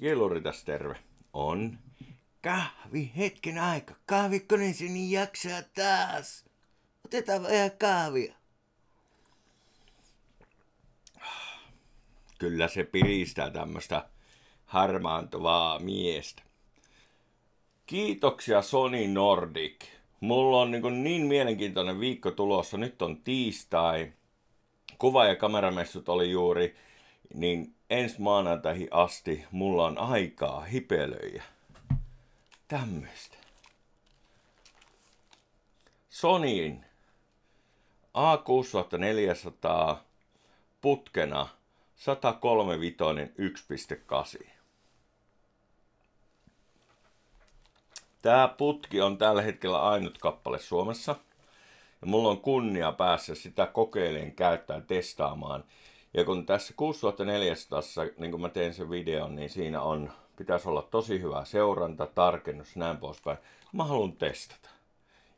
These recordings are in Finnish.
Jeluri tässä terve. On. Kahvi, hetken aika. Kahvikkonen sinni jaksaa taas. Otetaan vähän kahvia. Kyllä se piristää tämmöistä harmaantuvaa miestä. Kiitoksia Sony Nordic. Mulla on niin, niin mielenkiintoinen viikko tulossa. Nyt on tiistai. Kuva- ja kameramessut oli juuri. Niin ensi maanantaihin asti mulla on aikaa hipelöjä. Tämmöistä. Sonyin A6400 putkena 103 vitoinen 1.8. Tämä putki on tällä hetkellä ainut kappale Suomessa. Ja mulla on kunnia päässä sitä kokeilemaan, käyttää, testaamaan. Ja kun tässä 6400, niin kun mä teen sen videon, niin siinä on, pitäisi olla tosi hyvä seuranta, tarkennus, näin poispäin. Mä haluan testata.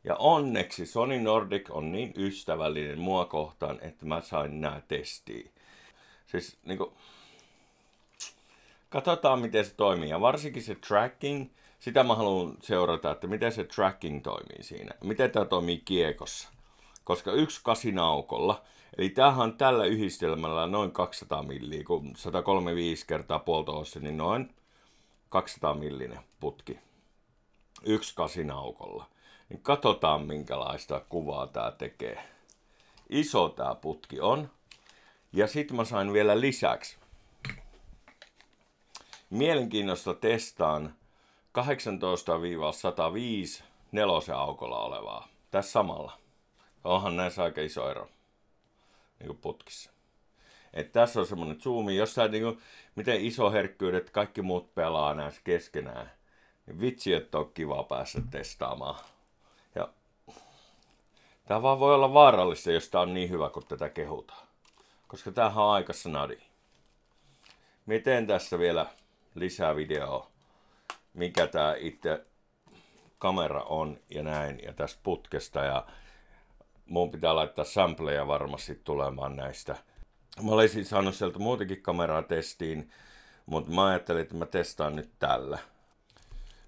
Ja onneksi Sony Nordic on niin ystävällinen mua kohtaan, että mä sain nämä testiin. Siis niin kuin, katsotaan miten se toimii. Ja varsinkin se tracking, sitä mä haluan seurata, että miten se tracking toimii siinä. Miten tämä toimii kiekossa. Koska yksi kasinaukolla, eli tämähän tällä yhdistelmällä noin 200 milliä, kun 135 kertaa puolta niin noin 200 millinen putki. Yksi kasinaukolla. Niin katsotaan minkälaista kuvaa tämä tekee. Iso tämä putki on. Ja sitten mä sain vielä lisäksi mielenkiinnosta testaan 18-105 nelosen aukolla olevaa. Tässä samalla. Onhan näissä aika iso ero. Niin putkissa. Et tässä on semmonen zoomi, jos sä niin miten iso herkkyydet kaikki muut pelaa näissä keskenään. Niin vitsi, että on kiva päästä testaamaan. Ja tämä vaan voi olla vaarallista, jos tää on niin hyvä, kun tätä kehutaan. Koska tämähän on aika snadi. Miten tässä vielä lisää videoa, mikä tämä itse kamera on ja näin, ja tästä putkesta, ja mun pitää laittaa sampleja varmasti tulemaan näistä. Mä olisin saanut sieltä muutenkin kameraa testiin, mutta mä ajattelin, että mä testaan nyt tällä.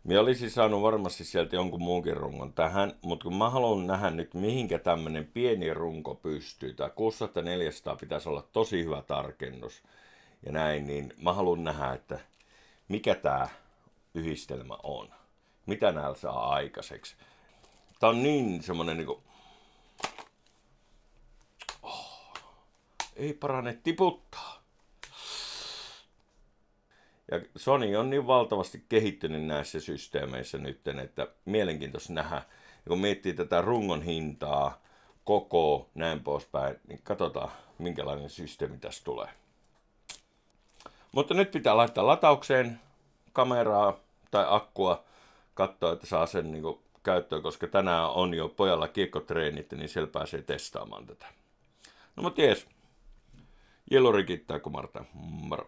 Mä olisin saanut varmasti sieltä jonkun muunkin rungon tähän, mutta kun mä haluan nähdä nyt mihinkä tämmönen pieni runko pystyy, tai 6400 pitäisi olla tosi hyvä tarkennus ja näin, niin mä haluan nähdä, että mikä tämä yhdistelmä on. Mitä näillä saa aikaiseksi. Tää on niin semmonen. Oh, ei parane tiputtaa. Ja Sony on niin valtavasti kehittynyt näissä systeemeissä nyt, että mielenkiintoista nähdä. Ja kun miettii tätä rungon hintaa, koko, näin poispäin, niin katsotaan minkälainen systeemi tässä tulee. Mutta nyt pitää laittaa lataukseen kameraa tai akkua, katsoa, että saa sen niin käyttöön, koska tänään on jo pojalla kiekkotreenit, niin siellä pääsee testaamaan tätä. No mutta kiittää kumarta. Moro.